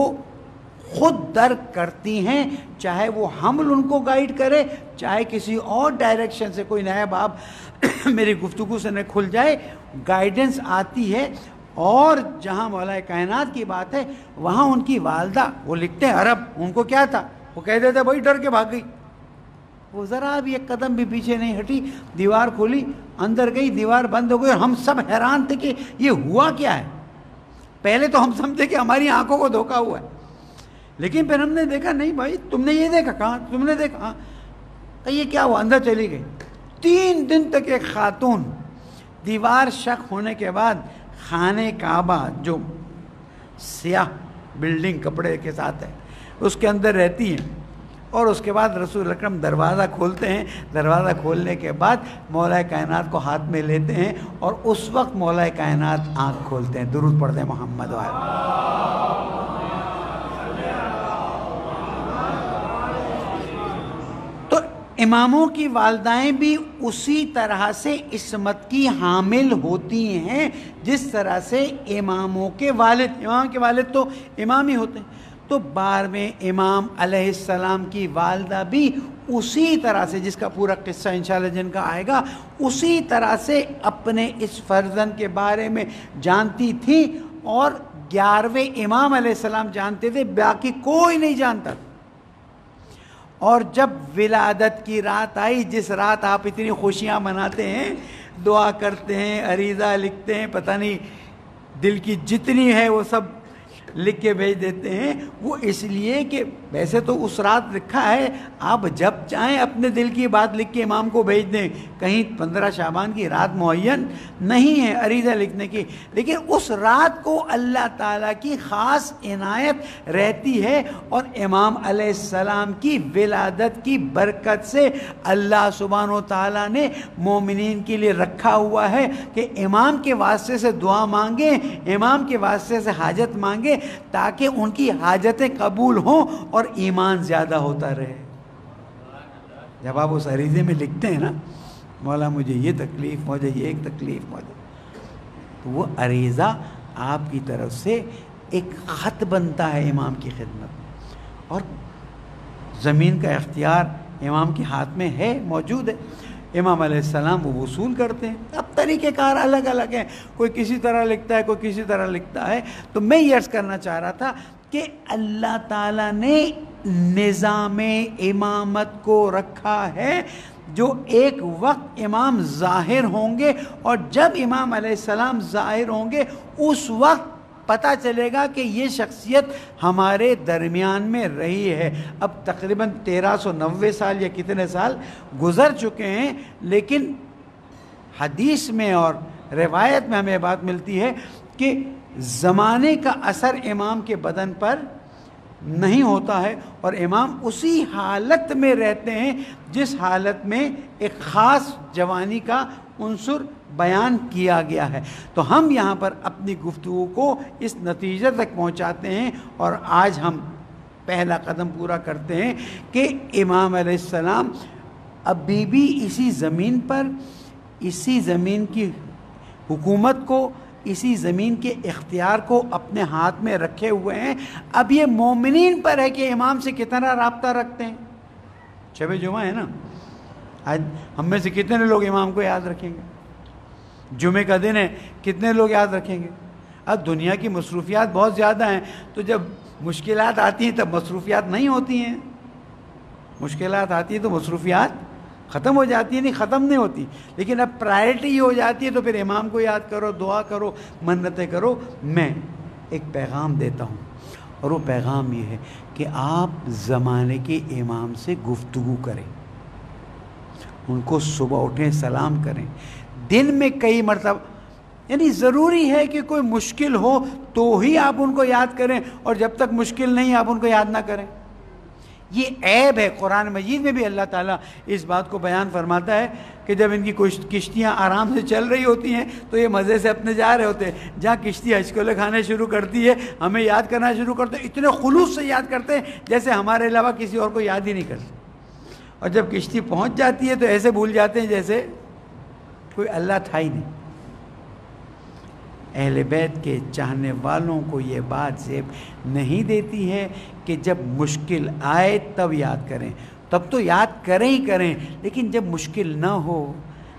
खुद दर्क करती हैं, चाहे वो हमल उनको गाइड करे, चाहे किसी और डायरेक्शन से कोई नया बाप मेरी गुफ्तु से न खुल जाए गाइडेंस आती है। और जहाँ मौला कायनात की बात है, वहाँ उनकी वालदा, वो लिखते हैं अरब, उनको क्या था? वो कह देते, भाई, डर के भाग गई। वो ज़रा भी एक कदम भी पीछे नहीं हटी, दीवार खोली, अंदर गई, दीवार बंद हो गई, और हम सब हैरान थे कि ये हुआ क्या है? पहले तो हम समझे कि हमारी आँखों को धोखा हुआ है। लेकिन फिर हमने देखा, नहीं भाई, तुमने ये देखा कहाँ? तुमने देखा हाँ। तो ये क्या हुआ? अंदर चली गई। तीन दिन तक एक खातून। दीवार शक होने के बाद खाने काबा, जो सियाह बिल्डिंग कपड़े के साथ है, उसके अंदर रहती हैं। और उसके बाद रसूल अकरम दरवाज़ा खोलते हैं। दरवाज़ा खोलने के बाद मौला कायनात को हाथ में लेते हैं और उस वक्त मौला कायनात आँख खोलते हैं। दुरुद पढ़ते हैं मोहम्मद वाले। इमामों की वालदाएँ भी उसी तरह से इसमत की हामिल होती हैं, जिस तरह से इमामों के वालिद। इमाम के वालिद तो इमाम ही होते हैं। तो बार में इमाम अलैहिस्सलाम की वालदा भी उसी तरह से, जिसका पूरा किस्सा इंशाल्लाह जिनका आएगा, उसी तरह से अपने इस फर्जन के बारे में जानती थी और ग्यारहवें इमाम अलैहिस्सलाम जानते थे, बाकी कोई नहीं जानता और जब विलादत की रात आई, जिस रात आप इतनी खुशियाँ मनाते हैं, दुआ करते हैं, अरीज़ा लिखते हैं, पता नहीं दिल की जितनी है वो सब लिख के भेज देते हैं, वो इसलिए कि वैसे तो उस रात लिखा है, आप जब चाहें अपने दिल की बात लिख के इमाम को भेज दें। कहीं पंद्रह शाबान की रात मुन नहीं है अरीज़ा लिखने की। लेकिन उस रात को अल्लाह ताला की ख़ास इनायत रहती है और इमाम सलाम की विलादत की बरकत से अल्लाह सुबहान ताला ने मोमिन के लिए रखा हुआ है कि इमाम के वास्ते से दुआ मांगें, इमाम के वास्ते से हाजत मांगें ताकि उनकी हाजतें कबूल हों और ईमान ज़्यादा होता रहे। जब आप उस अरीज़े में लिखते हैं ना, मौला मुझे ये तकलीफ़, मुझे ये एक तकलीफ़, मुझे। तो वो अरीज़ा आपकी तरफ़ से एक ख़त बनता है इमाम की खिदमत और ज़मीन का इख्तियार इमाम के हाथ में है, मौजूद है। इमाम सलाम वो वसूल करते हैं। अब तरीक़ेकार अलग अलग हैं। कोई किसी तरह लिखता है, कोई किसी तरह लिखता है। तो मैं ये अर्ज़ करना चाह रहा था कि अल्लाह ताला ने निज़ाम इमामत को रखा है, जो एक वक्त इमाम ज़ाहिर होंगे और जब इमाम सलाम ज़ाहिर होंगे, उस वक्त पता चलेगा कि ये शख्सियत हमारे दरमियान में रही है। अब तकरीबन तेरह सौ नब्बे साल या कितने साल गुज़र चुके हैं, लेकिन हदीस में और रवायत में हमें बात मिलती है कि ज़माने का असर इमाम के बदन पर नहीं होता है और इमाम उसी हालत में रहते हैं जिस हालत में एक ख़ास जवानी का उनसुर बयान किया गया है। तो हम यहाँ पर अपनी गुफ्तु को इस नतीजे तक पहुँचाते हैं और आज हम पहला कदम पूरा करते हैं कि इमाम सलाम अभी भी इसी ज़मीन पर, इसी ज़मीन की हुकूमत को इसी ज़मीन के इख्तियार को अपने हाथ में रखे हुए हैं। अब ये मोमिन पर है कि इमाम से कितना रबता रखते हैं? शब जुमा है ना? आज हम में से कितने लोग इमाम को याद रखेंगे? जुमे का दिन है, कितने लोग याद रखेंगे? अब दुनिया की मसरूफियात बहुत ज़्यादा हैं तो जब मुश्किल आती हैं, तब मसरूफियात नहीं होती हैं। मुश्किल आती हैं तो मसरूफियात ख़त्म हो जाती है, नहीं, ख़त्म नहीं होती। लेकिन अब प्रायोरिटी हो जाती है तो फिर इमाम को याद करो, दुआ करो, मन्नतें करो। मैं एक पैगाम देता हूँ, और वो पैगाम ये है कि आप ज़माने के इमाम से गुफ्तु करें। उनको सुबह उठें, सलाम करें। दिन में कई मरतब यानी ज़रूरी है कि कोई मुश्किल हो तो ही आप उनको याद करें, और जब तक मुश्किल नहीं, आप उनको याद ना करें। ये ऐब है, कुरान मजीद में भी अल्लाह ताला इस बात को बयान फरमाता है कि जब इनकी किश्तियाँ आराम से चल रही होती हैं तो ये मज़े से अपने जा रहे होते हैं। जहाँ किश्ती हजकोले खाने शुरू करती है, हमें याद करना शुरू करते इतने खुलूस से याद करते हैं, जैसे हमारे अलावा किसी और को याद ही नहीं करते। और जब किश्ती पहुँच जाती है तो ऐसे भूल जाते हैं जैसे कोई अल्लाह था ही नहीं। अहल बैत के चाहने वालों को ये बात जेब नहीं देती है कि जब मुश्किल आए तब याद करें। तब तो याद करें ही करें, लेकिन जब मुश्किल ना हो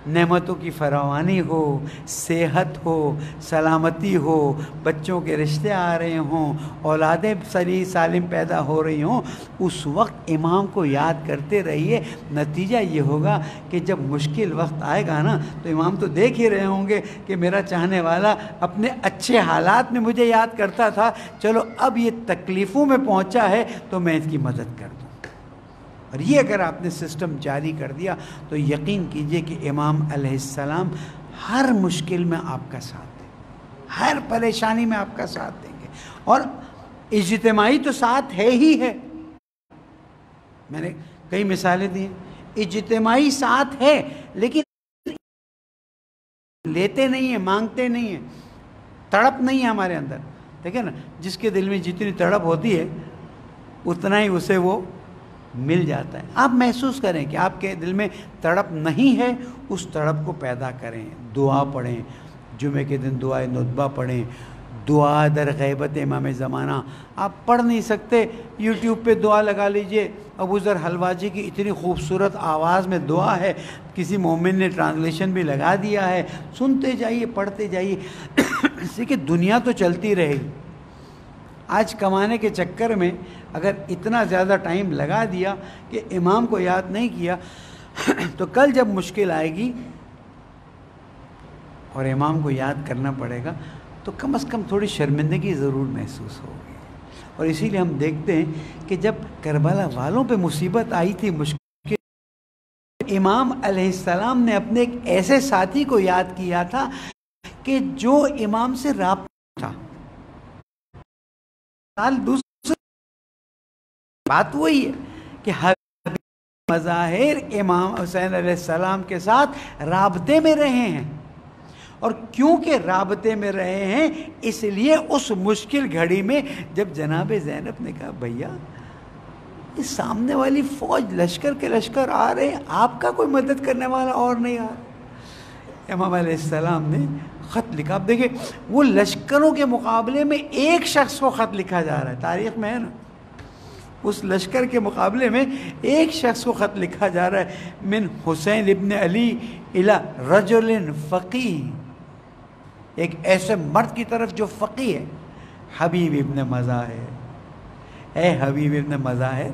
नेमतों की फरावानी हो, सेहत हो, सलामती हो, बच्चों के रिश्ते आ रहे हों, औलादें सरी सालिम पैदा हो रही हों, उस वक्त इमाम को याद करते रहिए। नतीजा ये होगा कि जब मुश्किल वक्त आएगा ना तो इमाम तो देख ही रहे होंगे कि मेरा चाहने वाला अपने अच्छे हालात में मुझे याद करता था। चलो, अब ये तकलीफ़ों में पहुँचा है तो मैं इसकी मदद कर और ये अगर आपने सिस्टम जारी कर दिया तो यकीन कीजिए कि इमाम अलैहिस्सलाम हर मुश्किल में आपका साथ दें हर परेशानी में आपका साथ देंगे। और इजतमाही तो साथ है ही है। मैंने कई मिसालें दी इजतमाही साथ है, लेकिन लेते नहीं है, मांगते नहीं है। तड़प नहीं है हमारे अंदर। ठीक है ना? जिसके दिल में जितनी तड़प होती है, उतना ही उसे वो मिल जाता है। आप महसूस करें कि आपके दिल में तड़प नहीं है, उस तड़प को पैदा करें। दुआ पढ़ें, जुमे के दिन दुआ नुतबा पढ़ें, दुआ दर गैबत इमाम ज़माना। आप पढ़ नहीं सकते यूट्यूब पे दुआ लगा लीजिए। अबू ज़र हलवाजी की इतनी खूबसूरत आवाज़ में दुआ है, किसी मोमिन ने ट्रांसलेशन भी लगा दिया है। सुनते जाइए, पढ़ते जाइए। इससे कि दुनिया तो चलती रहेगी आज कमाने के चक्कर में अगर इतना ज़्यादा टाइम लगा दिया कि इमाम को याद नहीं किया तो कल जब मुश्किल आएगी और इमाम को याद करना पड़ेगा तो कम अज़ कम थोड़ी शर्मिंदगी ज़रूर महसूस होगी। और इसीलिए हम देखते हैं कि जब करबला वालों पे मुसीबत आई थी, मुश्किल, इमाम अलैहिस्सलाम ने अपने एक ऐसे साथी को याद किया था कि जो इमाम से राब था। दूसरी बात वही है कि हर मज़ाहिर इमाम हुसैन सलाम के साथ रबते में रहे हैं। और क्योंकि रबते में रहे हैं, इसलिए उस मुश्किल घड़ी में जब जनाब जैनब ने कहा, भैया इस सामने वाली फौज लश्कर के लश्कर आ रहे हैं, आपका कोई मदद करने वाला और नहीं आ रहा। इमाम सलाम ने ख़त लिखा। आप देखिए, वो लश्करों के मुकाबले में एक शख्स को ख़त लिखा जा रहा है। तारीख में है ना? उस लश्कर के मुकाबले में एक शख्स को ख़त लिखा जा रहा है, मिन हुसैन इब्न अली इला रजुलिन फ़की। एक ऐसे मर्द की तरफ़ जो फ़की है, हबीब इब्न मज़ा है ए हबीब इब्न मज़ा है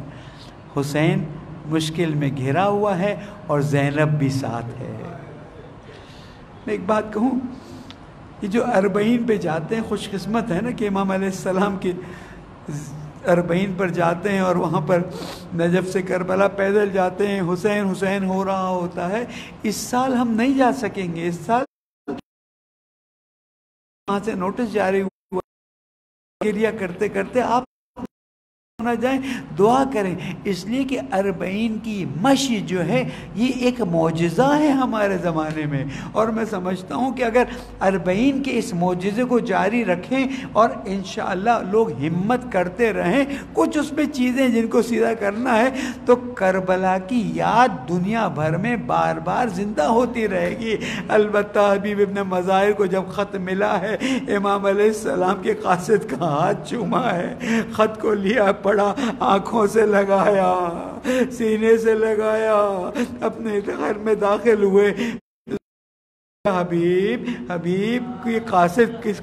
हुसैन मुश्किल में घिरा हुआ है और जैनब भी साथ है। मैं एक बात कहूँ, ये जो अरबईन पे जाते हैं, खुशकिस्मत है ना कि इमाम सलाम के अरबईन पर जाते हैं और वहाँ पर नजब से करबला पैदल जाते हैं। हुसैन हुसैन हो रहा होता है। इस साल हम नहीं जा सकेंगे। इस साल वहाँ से नोटिस जारी हुआ क्रिया करते करते आप ना जाए, दुआ करें। इसलिए कि अरबईन की मशी जो है, ये एक मुजज़ा है हमारे ज़माने में। और मैं समझता हूँ कि अगर अरबईन के इस मुजज़े को जारी रखें और इन लोग हिम्मत करते रहें, कुछ उसमें चीज़ें जिनको सीधा करना है तो करबला की याद दुनिया भर में बार बार ज़िंदा होती रहेगी। अलबत् हबीब इबन मज़ाहिर को जब ख़त मिला है, इमाम के कासिद का हाथ चूमा है, ख़त को लिया पड़ा आँखों से लगाया, सीने से लगाया, अपने घर में दाखिल हुए। हबीब हबीब की कासिद किस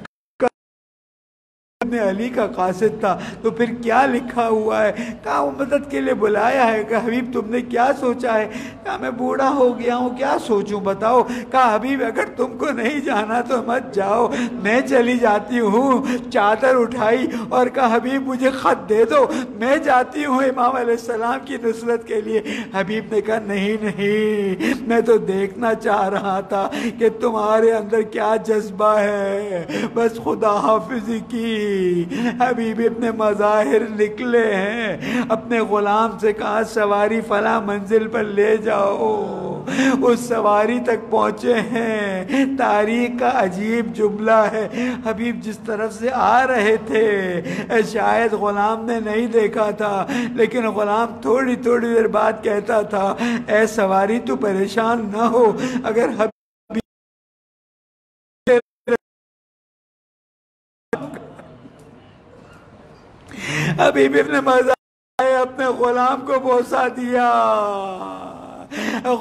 अली का कासिद था तो फिर क्या लिखा हुआ है? कहा, वो मदद के लिए बुलाया है। कहा, हबीब, तुमने क्या सोचा है? कहा, मैं बूढ़ा हो गया हूँ, क्या सोचूं, बताओ? कहा, हबीब, अगर तुमको नहीं जाना तो मत जाओ। मैं चली जाती हूँ, चादर उठाई और कहा, हबीब, मुझे ख़त दे दो। मैं जाती हूँ इमाम सलाम की नुसरत के लिए। हबीब ने कहा, नहीं नहीं, मैं तो देखना चाह रहा था कि तुम्हारे अंदर क्या जज्बा है। बस खुदा हाफिज की हबीब इतने मज़ाहिर निकले हैं। अपने ग़ुलाम से कहा, सवारी फला मंजिल पर ले जाओ। उस सवारी तक पहुँचे हैं। तारीख का अजीब जुमला है। हबीब जिस तरफ़ से आ रहे थे शायद ग़ुलाम ने नहीं देखा था। लेकिन ग़ुलाम थोड़ी थोड़ी देर बाद कहता था, ए, सवारी तू परेशान ना हो। अगर हबीब भी अपने मज़ा अपने गुलाम को बोसा दिया।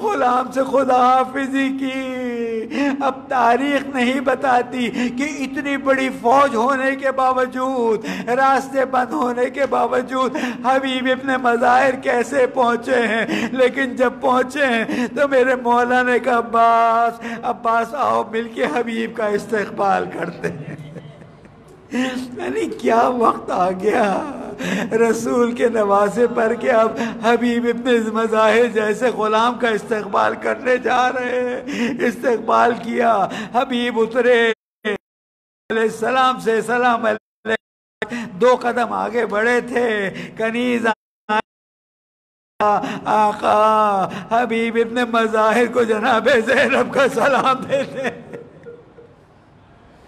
गुलाम से खुदा हाफिजी की। अब तारीख नहीं बताती कि इतनी बड़ी फौज होने के बावजूद, रास्ते बंद होने के बावजूद हबीब अपने मज़ाहिर कैसे पहुँचे हैं? लेकिन जब पहुँचे हैं तो मेरे मौला ने कहा अब्बास अब्बास आओ मिलके हबीब का इस्तेकबाल करते हैं। यानी क्या वक्त आ गया? रसूल के नवासे पर के अब हबीब इतने मजाहिर जैसे गुलाम का इस्तकबाल करने जा रहे हैं। इस्तकबाल किया। हबीब उतरे। सलाम से सलाम दो कदम आगे बढ़े थे। कनीज आका। हबीब इतने मजाहिर को जनाब जैनब का सलाम देते।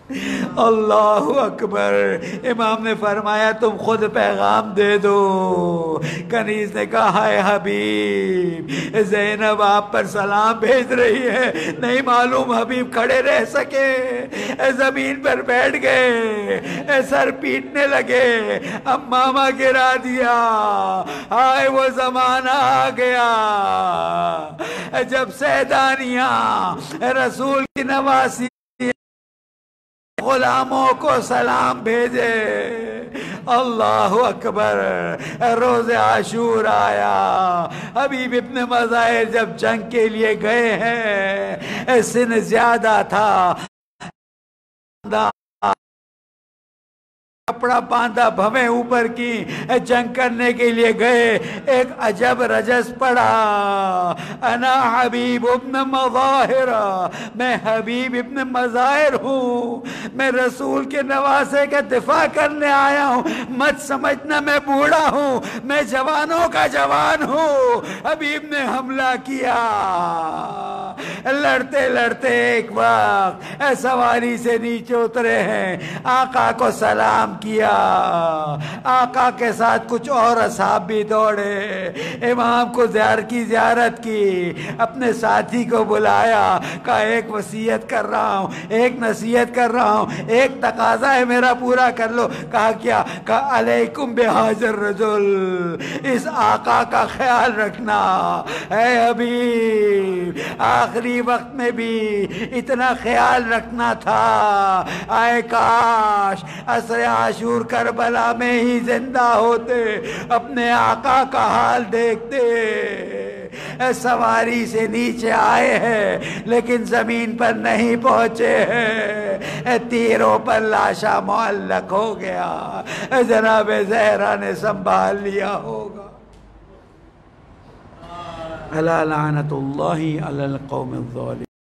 अल्लाह अकबर इमाम ने फरमाया तुम खुद पैगाम दे दो कनीज ने कहा है हबीब जैनब आप पर सलाम भेज रही है नहीं मालूम हबीब खड़े रह सके ज़मीन पर बैठ गए सर पीटने लगे अब मामा गिरा दिया आए वो जमाना आ गया जब सैदानिया रसूल की नवासी गुलामों को सलाम भेजे अल्लाह अकबर रोज आशूर आया हबीब इब्न मजाहिर जब जंग के लिए गए हैं सिन ज़्यादा था कपड़ा बांधा भवे ऊपर की जंग करने के लिए गए। एक अजब रजस पड़ा। अना हबीब इब्न मजाहिर। मैं हबीब इब्न मजाहिर हूँ। मैं रसूल के नवासे का दिफा करने आया हूँ। मत समझना मैं बूढ़ा हूँ। मैं जवानों का जवान हूँ। हबीब ने हमला किया। लड़ते लड़ते एक वक्त सवारी से नीचे उतरे हैं। आका को सलाम किया। आका के साथ कुछ और असाब भी दौड़े। इमाम को जार की जियारत की। अपने साथी को बुलाया का एक वसीयत कर रहा हूँ, एक नसीहत कर रहा हूँ, एक तकाजा है मेरा, पूरा कर लो। कहा, क्या? कहा, अलैकुम बेहाजर रजुल, इस आका का ख्याल रखना है अभी आखिरी वक्त में भी इतना ख्याल रखना था। आए काश, असर आशूर करबला में ही ज़िंदा होते, अपने आका का हाल देखते। सवारी से नीचे आए हैं, लेकिन ज़मीन पर नहीं पहुँचे हैं। तीरों पर लाशा मुअल्लक हो गया। जनाब जहरा ने संभाल लिया होगा। अला लानतुल्लाहि अलल कौम